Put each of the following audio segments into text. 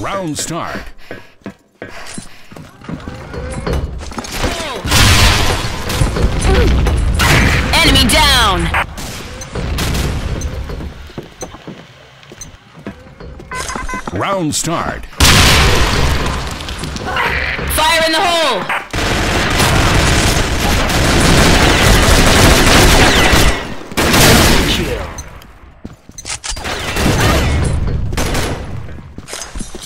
Round start. Enemy down! Round start. Fire in the hole! Kill.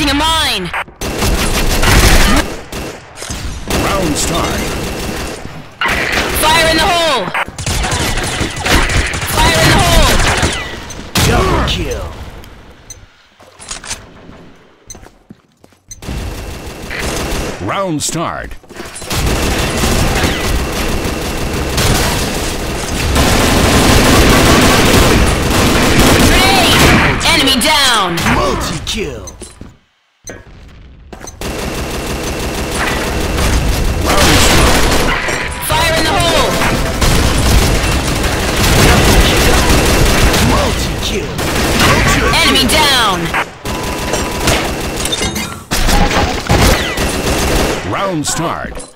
Planting a mine! Round start. Fire in the hole! Fire in the hole! Double kill. Round start. Enemy down! Multi-kill. Round start.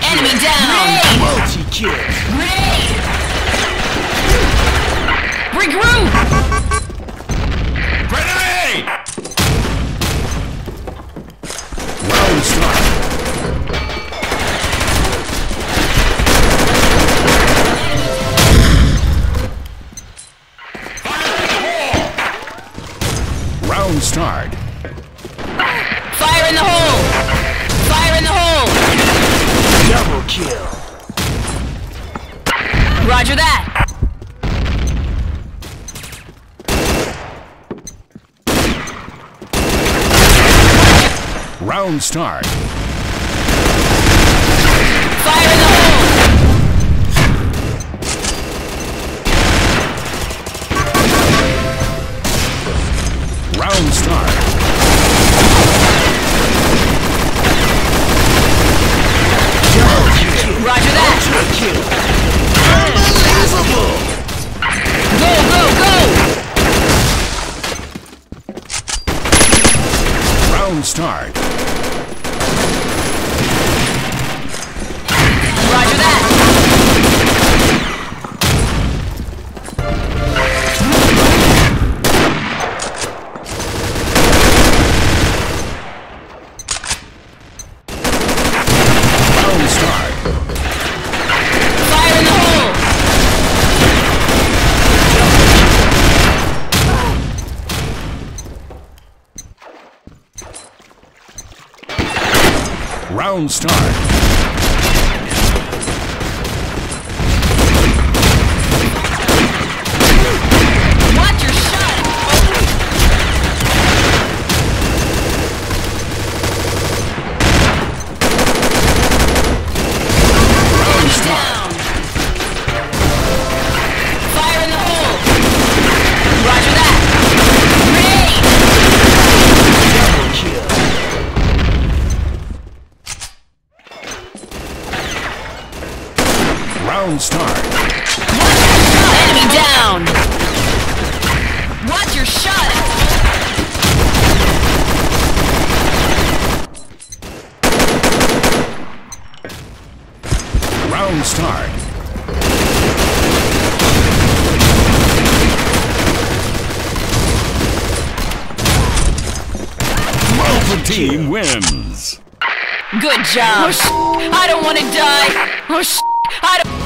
Enemy down! Multi-kill. Regroup! Grenade! Round start. Round start. Fire in the hole! Fire in the hole! Double kill. Roger that! Round start. Start. Round start. Round start. Enemy down! Watch your shot! Round start. Alpha team wins. Good job! Oh, sh- I don't want to die! Oh, sh- I don't-